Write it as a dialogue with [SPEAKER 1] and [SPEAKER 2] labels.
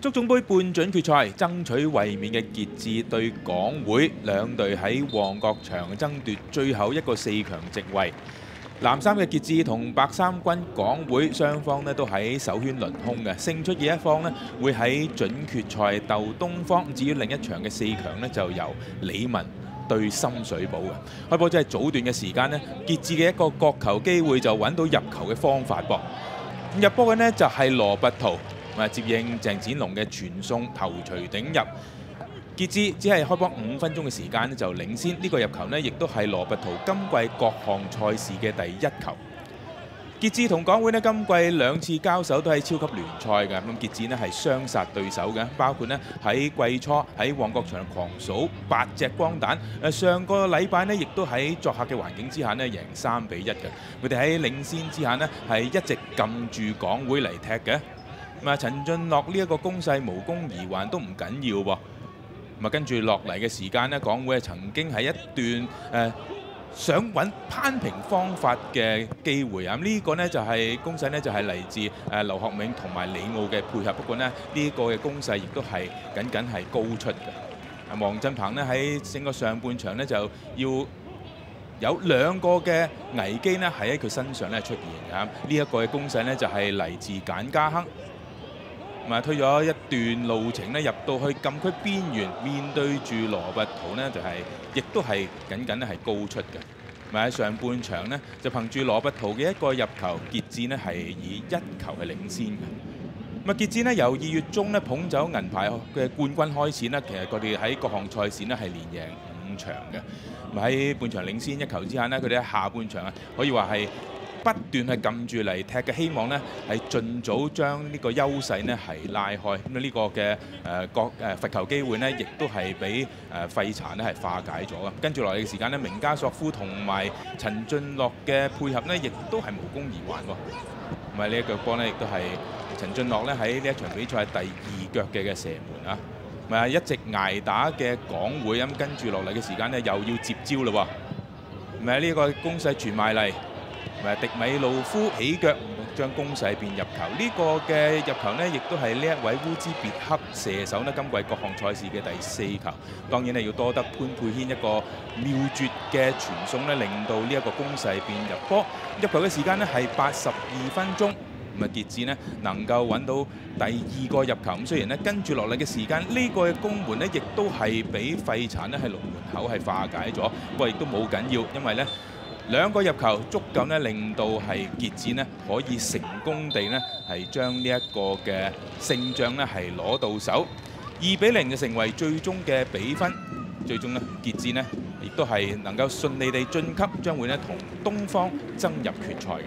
[SPEAKER 1] 足總杯半準決賽爭取衛冕嘅傑志對港會，兩隊喺旺角場爭奪最後一個四強席位。藍衫嘅傑志同白衫軍港會雙方呢都喺首圈輪空嘅，勝出嘅一方呢會喺準決賽鬥東方。至於另一場嘅四強呢，就由李文對深水埗嘅。開波即係早段嘅時間呢，傑志嘅一個角球機會就揾到入球嘅方法噃。入波嘅呢就係羅拔圖。接應鄭展龍嘅傳送頭槌頂入，傑志只係開波五分鐘嘅時間就領先。呢、這個入球呢，亦都係羅拔圖今季各項賽事嘅第一球。傑志同港會呢，今季兩次交手都係超級聯賽嘅，咁傑志呢係雙殺對手嘅，包括呢喺季初喺旺角場狂掃八隻光蛋。誒上個禮拜呢，亦都喺作客嘅環境之下呢，贏三比一嘅。佢哋喺領先之下呢，係一直撳住港會嚟踢嘅。咁啊，陳俊樂呢一個攻勢無功而還都唔緊要喎。咁啊，跟住落嚟嘅時間呢，港會曾經係一段誒想揾攀平方法嘅機會啊。咁呢個呢就係攻勢呢，就係嚟自誒劉學銘同埋李奧嘅配合。不過呢，呢個嘅攻勢亦都係僅僅係高出嘅。啊，黃振鵬呢喺整個上半場呢，就要有兩個嘅危機呢，係喺佢身上咧出現嘅。呢一個嘅攻勢呢，就係嚟自簡家亨。同埋推咗一段路程咧，入到去禁區邊緣，面對住羅拔圖呢就係、亦都係僅僅咧係高出嘅。咪喺上半場呢，就憑住羅拔圖嘅一個入球，傑志呢係以一球係領先嘅。咁啊，傑志呢由二月中呢捧走銀牌嘅冠軍開始呢，其實佢哋喺各項賽事呢係連贏五場嘅。咪喺半場領先一球之下呢，佢哋喺下半場啊，可以話係。不斷係撳住嚟踢嘅希望呢，係盡早將呢個優勢呢係拉開。咁呢個嘅誒國誒罰球機會呢，亦都係俾誒費殘呢係化解咗嘅。跟住落嚟嘅時間呢，明加索夫同埋陳俊樂嘅配合呢，亦都係無功而還喎。咁係呢一腳波呢，亦都係陳俊樂呢喺呢一場比賽第二腳嘅嘅射門啊。咪係一直捱打嘅港會咁，跟住落嚟嘅時間呢，又要接招嘞喎。咪呢個攻勢傳埋嚟。迪米路夫起腳將攻勢變入球，呢、這個嘅入球呢，亦都係呢一位烏茲別克射手呢今季各項賽事嘅第四球。當然係要多得潘佩軒一個妙絕嘅傳送呢，令到呢一個攻勢變入波。入球嘅時間呢係八十二分鐘，咁啊傑志呢能夠揾到第二個入球。咁雖然呢跟住落嚟嘅時間，呢、這個嘅攻門呢亦都係俾費產呢喺龍門口係化解咗，不過亦都冇緊要，因為呢。兩個入球足夠呢，令到係傑志呢可以成功地呢係將呢一個嘅勝仗呢係攞到手，二比零就成為最終嘅比分。最終呢，傑志呢亦都係能夠順利地晉級，將會呢同東方爭入決賽。